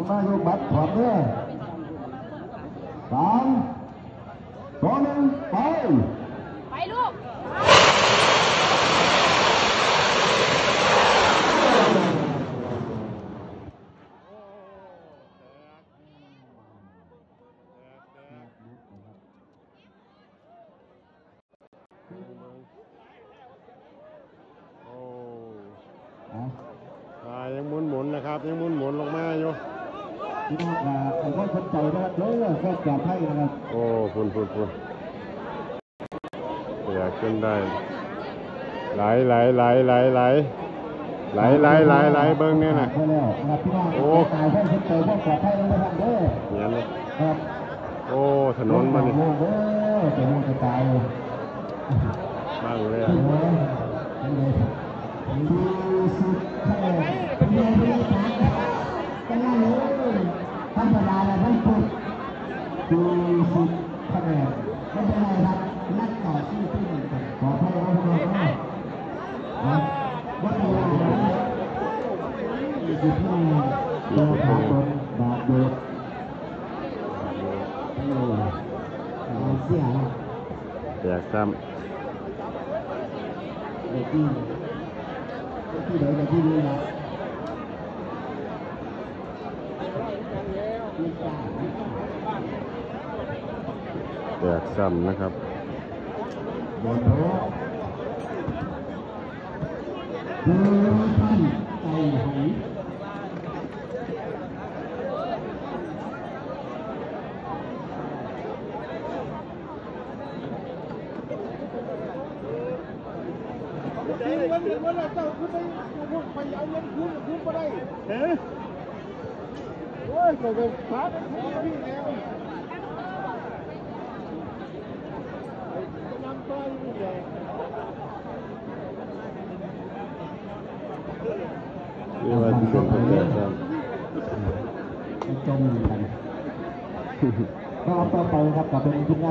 ผมมาลูกบัตรถอดเด้อสามสองหนึ่งไป ไปลูกโอ้อะตายังหมุนหมุนๆนะครับ ยังหมุนหมุนๆลงมาอยู่ พี่น้องอ่าผมก็สนใจนะครับเด้อก็ปลอดภัยนะครับโอ้ฝุ่นฝุ่นฝุ่นอยากขึ้นได้ไหลไหลไหลไหลไหลไหลไหลไหลไหลเบิ้งเนี่ยนะใช่แล้วนะครับพี่น้องโอ้ตายเพื่อนสนใจเพื่อปลอดภัยนะครับเด้อเนี่ยเลยครับโอ้ถนนมานี่โอ้โหจะมองจะตายเลยบ้างเลยอ้อะ สุดคะแนนไม่เป็นไรครับนักต่อสู้ที่หนึ่งครับขอให้เราทุกคนนะครับวัดเวลานะครับอยู่ที่โลภะบนบาทโดดโอ้เอาเสียแล้วอยากซ้เด็กที่เด็กที่ไหนเด็กที่นี่นะ แตกซ้ำนะครับบอลโเดินท่านไต่หอยทีวันนี้วันละเจ้าคุณไปคุณไปเอาเงินคุ้คุณไปได้เฮ้ยโอ้ยก็เป็นพระเป็นพี่แล้ว Ya, di sini. Ini